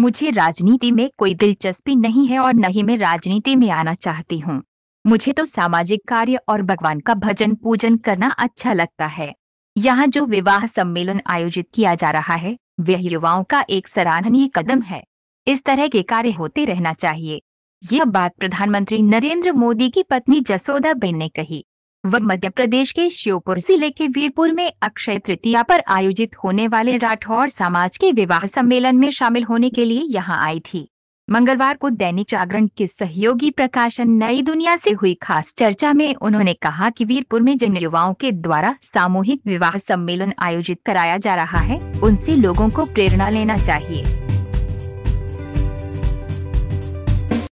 मुझे राजनीति में कोई दिलचस्पी नहीं है और न ही मैं राजनीति में आना चाहती हूँ। मुझे तो सामाजिक कार्य और भगवान का भजन पूजन करना अच्छा लगता है। यहाँ जो विवाह सम्मेलन आयोजित किया जा रहा है, वह युवाओं का एक सराहनीय कदम है। इस तरह के कार्य होते रहना चाहिए। यह बात प्रधानमंत्री नरेंद्र मोदी की पत्नी जसोदा बेन ने कही। वह मध्य प्रदेश के श्योपुर ज़िले के वीरपुर में अक्षय तृतीया पर आयोजित होने वाले राठौर समाज के विवाह सम्मेलन में शामिल होने के लिए यहाँ आई थी। मंगलवार को दैनिक जागरण के सहयोगी प्रकाशन नई दुनिया से हुई खास चर्चा में उन्होंने कहा कि वीरपुर में जिन युवाओं के द्वारा सामूहिक विवाह सम्मेलन आयोजित कराया जा रहा है, उनसे लोगों को प्रेरणा लेना चाहिए।